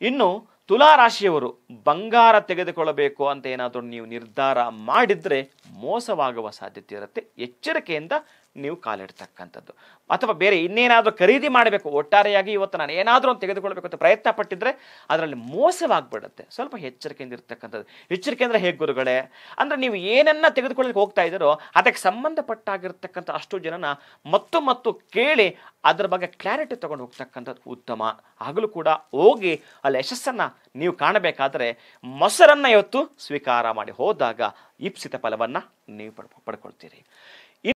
ಇನ್ನು ತುಲಾ ರಾಶಿಯವರು ಬಂಗಾರ ತೆಗೆದುಕೊಳ್ಳಬೇಕು ಅಂತ ಏನಾದರೂ ನೀವು ನಿರ್ಧಾರ ಮಾಡಿದ್ರೆ ಮೋಸವಾಗುವ ಸಾಧ್ಯತೆ ಇರುತ್ತೆ. ಎಚ್ಚರಿಕೆಯಿಂದ ನೀವು ಕಾಲಿಡ್ತಕ್ಕಂಥದ್ದು. ಅಥವಾ ಬೇರೆ ಇನ್ನೇನಾದರೂ ಖರೀದಿ ಮಾಡಬೇಕು, ಒಟ್ಟಾರೆಯಾಗಿ ಇವತ್ತು ನಾನು ಏನಾದರೂ ಒಂದು ತೆಗೆದುಕೊಳ್ಬೇಕು ಅಂತ ಪ್ರಯತ್ನ ಪಟ್ಟಿದ್ರೆ ಅದರಲ್ಲಿ ಮೋಸವಾಗ್ಬಿಡುತ್ತೆ. ಸ್ವಲ್ಪ ಎಚ್ಚರಿಕೆಯಿಂದ ಇರ್ತಕ್ಕಂಥದ್ದು. ಎಚ್ಚರಿಕೆ ಅಂದರೆ ಹೇಗೆ ಗುರುಗಳೇ, ಅಂದರೆ ನೀವು ಏನನ್ನ ತೆಗೆದುಕೊಳ್ಳಿಕ್ಕೆ ಹೋಗ್ತಾ ಇದ್ದೀರೋ, ಅದಕ್ಕೆ ಸಂಬಂಧಪಟ್ಟಾಗಿರ್ತಕ್ಕಂಥ ಅಷ್ಟು ಜನನ ಮತ್ತು ಮತ್ತು ಕೇಳಿ ಅದರ ಬಗ್ಗೆ ಕ್ಲಾರಿಟಿ ತೊಗೊಂಡು ಹೋಗ್ತಕ್ಕಂಥದ್ದು ಉತ್ತಮ. ಆಗಲೂ ಕೂಡ ಹೋಗಿ ಅಲ್ಲಿ ಯಶಸ್ಸನ್ನು ನೀವು ಕಾಣಬೇಕಾದರೆ ಮೊಸರನ್ನು ಇವತ್ತು ಸ್ವೀಕಾರ ಮಾಡಿ ಹೋದಾಗ ಇಪ್ಸಿತ ಫಲವನ್ನು ನೀವು ಪಡ್ ಪಡ್ಕೊಳ್ತೀರಿ.